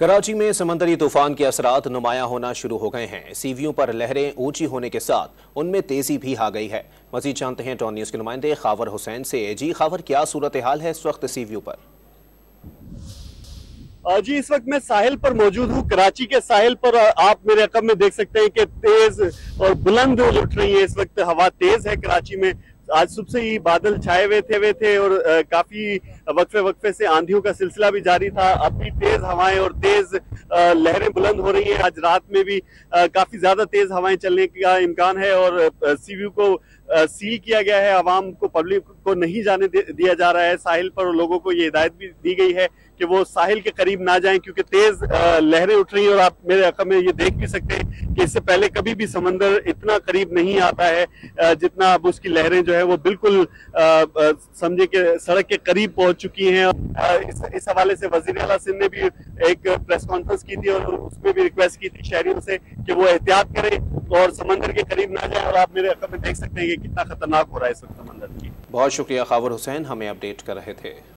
कराची में समंदरी तूफ़ान के असरात नुमाया होना शुरू हो गए हैं। सीवियों पर लहरें ऊँची होने के साथ उनमें तेज़ी भी आ गई है। मजीद जानते हैं टॉन न्यूज़ के नुमाइंदे खावर हुसैन से। जी, खावर, क्या सूरत हाल है इस वक्त सीवियों पर? जी, इस वक्त मैं साहिल पर मौजूद हूँ। कराची के साहिल पर आप मेरे रकम में देख सकते हैं कि तेज और बुलंद उठ रही है इस वक्त, हवा तेज है कराची में। आज सुबह से ही बादल छाए हुए थे हुए थे और काफ़ी वक्फे वक्फे से आंधियों का सिलसिला भी जारी था। अब भी तेज हवाएँ और तेज लहरें बुलंद हो रही हैं। आज रात में भी काफ़ी ज़्यादा तेज हवाएँ चलने का इम्कान है और सीव्यू को सील किया गया है। आवाम को, पब्लिक को नहीं जाने दिया जा रहा है साहिल पर लोगों को ये हिदायत भी दी गई है कि वो साहिल के करीब ना जाएँ क्योंकि तेज लहरें उठ रही हैं और आप मेरे रकम में ये देख भी सकते हैं कि इससे पहले कभी भी समंदर इतना करीब नहीं आता है जितना अब उसकी लहरें जो है वो बिल्कुल समझे कि सड़क के करीब पहुँच चुकी हैं। इस, इस हवाले से वज़ीर अला सिंह ने भी एक प्रेस कॉन्फ्रेंस की थी और उसमें भी रिक्वेस्ट की थी शहरियों से कि वो एहतियात करें और समंदर के करीब ना जाए और आप मेरे अखबार में देख सकते हैं कि कितना खतरनाक हो रहा है इस वक्त समंदर की। बहुत शुक्रिया खावर हुसैन हमें अपडेट कर रहे थे।